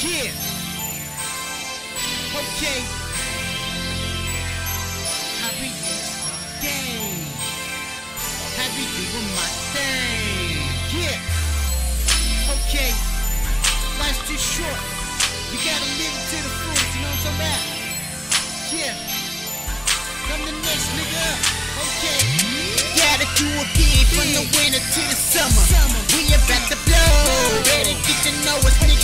Yeah. Okay. I be game. I be doing my thing. Yeah. Okay. Life's too short. You gotta live it to the fullest. You know what I'm talking about? Yeah. Come the next nigga up. Okay. Gotta do a bid from the winter to the summer. We about to blow. Ready to get to know us, niggas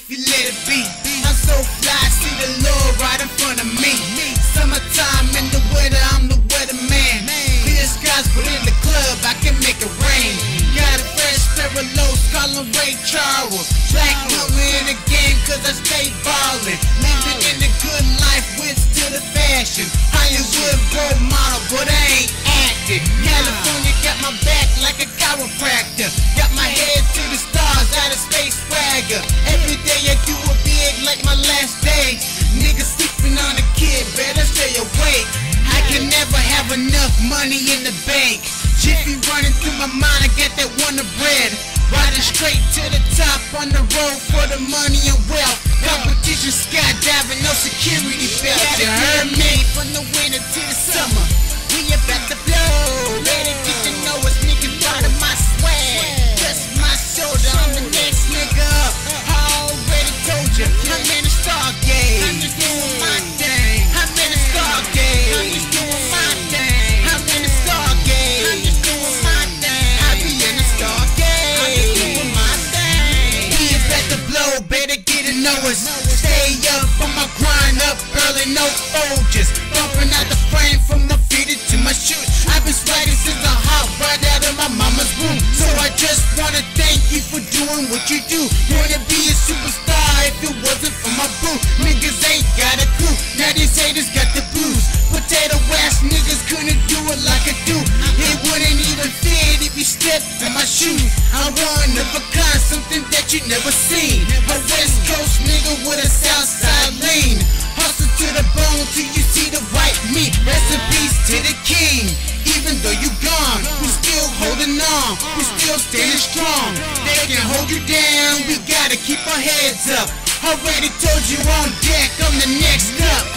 if you let it be. I'm so fly, see the Lord right in front of me. Summertime in the weather, I'm the weatherman. Clear skies, but in the club, I can make it rain. Got a fresh pair of lows, call Ray Charles. Black mama in the game, cause I stay ballin'. Living in the good life, with to the fashion. Hollywood role model, but I ain't acting. California got my back like a chiropractor. Got my head to the stars, out of space swagger. Every day I do a big like my last days. Niggas sleeping on a kid, better stay awake. I can never have enough money in the bank. Jiffy running through my mind, I get that one wonder bread. Riding straight to the top on the road for the money and wealth. Competition skydiving, no security belt. You heard me? From the winter to the Niggas ain't got a clue. Now these haters got the blues. Potato ass niggas couldn't do it like I do. It wouldn't even fit if you stepped in my shoes. I'm one of a kind, something that you never seen. A West Coast nigga with a South Side lean. Hustle to the bone till you see the white meat. Recipes to the king. Even though you gone, we still holding on. We still standing strong. They can hold you down. We gotta keep our heads up. Already told you on deck, I'm the next up.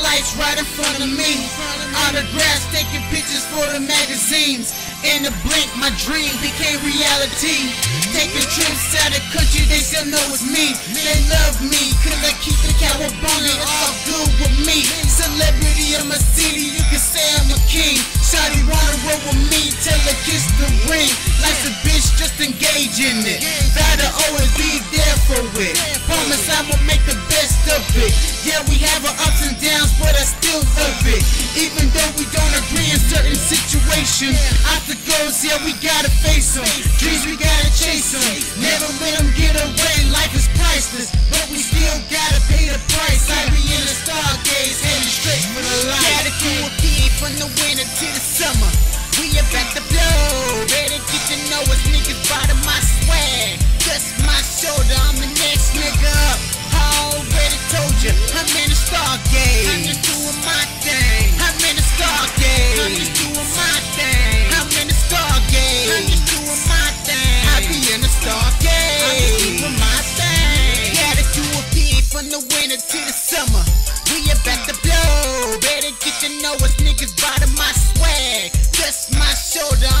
Lights right in front of me. Autographs taking pictures for the magazines. In a blink, my dream became reality. Taking trips out of country, they still know it's me. They love me, cause I keep the cowabunga, all good with me. Celebrity of my city, you can say I'm a king. Shawty wanna roll with me, tell her kiss the ring. Life's a bitch, just engage in it. Gotta always be there for it. Promise I will make the best of it. Even though we don't agree in certain situations, obstacles, yeah, we gotta face them. Dreams, we gotta the winter to the summer. We about to blow. Better get to know us, niggas of my swag. Just my shoulder,